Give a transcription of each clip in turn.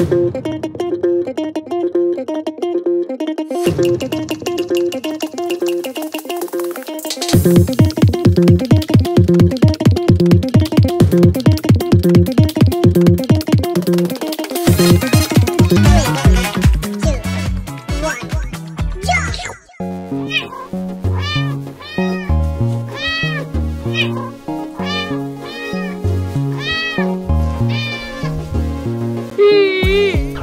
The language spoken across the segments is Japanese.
Thank you.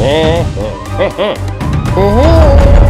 É. Uhum. Uhum.